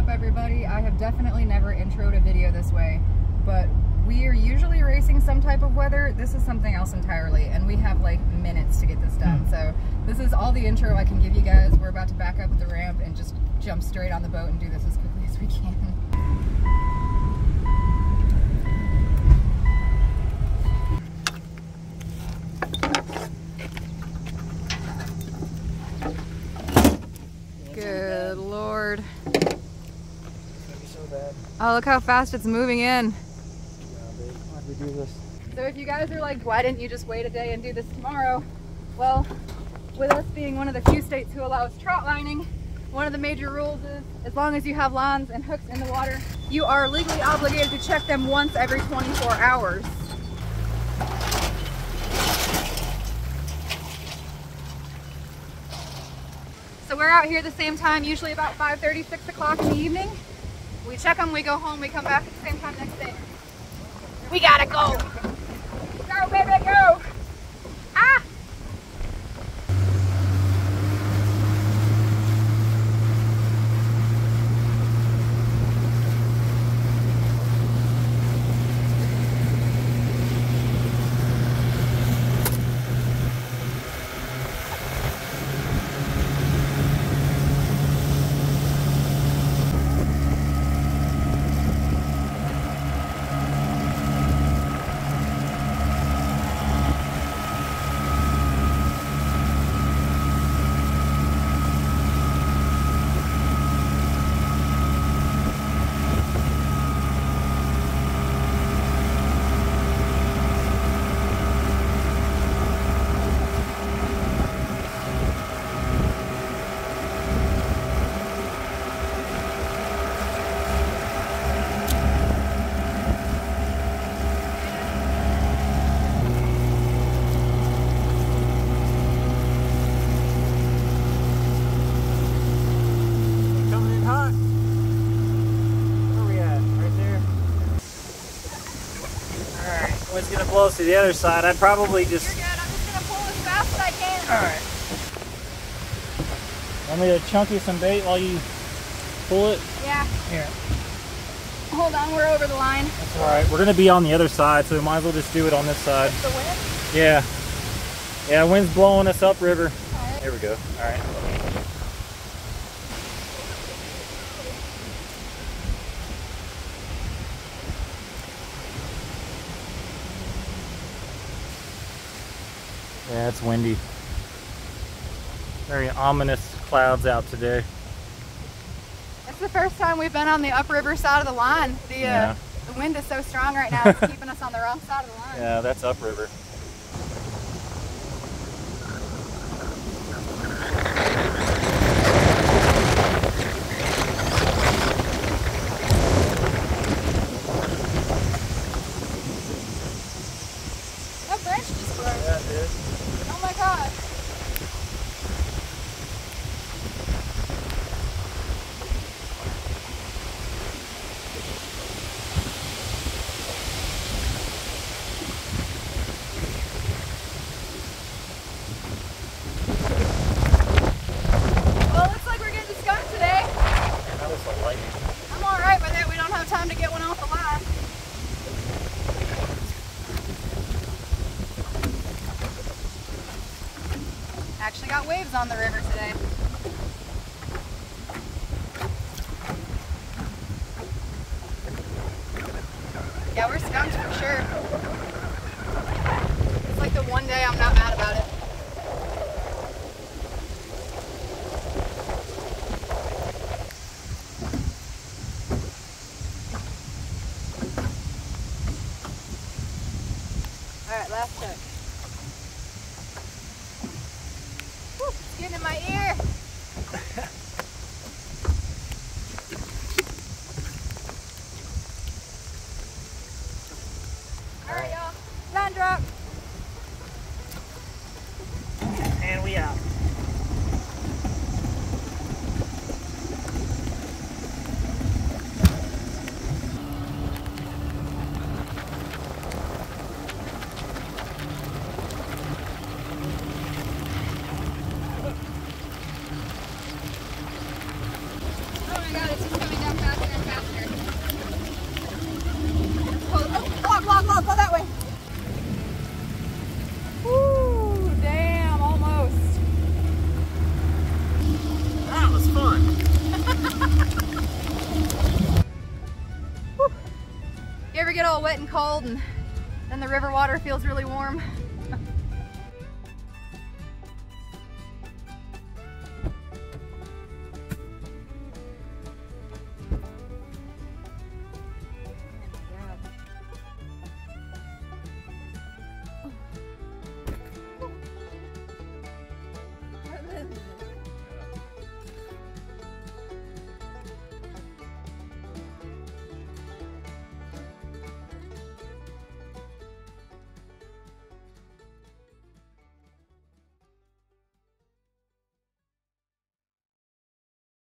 up, everybody? I have definitely never introed a video this way, but we are usually racing some type of weather. This is something else entirely, and we have like minutes to get this done. Hmm. So this is all the intro I can give you guys. We're about to back up the ramp and just jump straight on the boat and do this as quickly as we can. Good lord. Oh, look how fast it's moving in. This? So if you guys are like, why didn't you just wait a day and do this tomorrow? Well, with us being one of the few states who allows trot lining, one of the major rules is as long as you have lines and hooks in the water, you are legally obligated to check them once every 24 hours. So we're out here at the same time, usually about 5.30, 6 o'clock in the evening. We check them, we go home, we come back at the same time next day. We gotta go! Go, baby, go! Ah! Coming in hot. Where we at? Right there? Wind's gonna blow us to the other side. I'd probably just. You're good, I'm just gonna pull as fast as I can. Alright. Want me to chunk you some bait while you pull it? Yeah, Here. hold on, we're over the line. That's alright. We're gonna be on the other side, so we might as well just do it on this side. The wind. Yeah. Yeah, wind's blowing us upriver. Alright. Here we go. Alright. Yeah, it's windy. Very ominous clouds out today. It's the first time we've been on the upriver side of the line. The, uh, Yeah. the wind is so strong right now, it's keeping us on the wrong side of the line. Yeah, that's upriver. Broke. Yeah, it is. Oh my god. Well, it looks like we're getting skunked today. That was a lightning. I'm alright with it. We don't have time to get one off the line. Actually got waves on the river today. Yeah, we're skunked for sure. It's like the one day I'm not mad about it. Alright, last check. Whew, it's getting in my ear. Alright, y'all. Line drop. And we out. All wet and cold and then the river water feels really warm.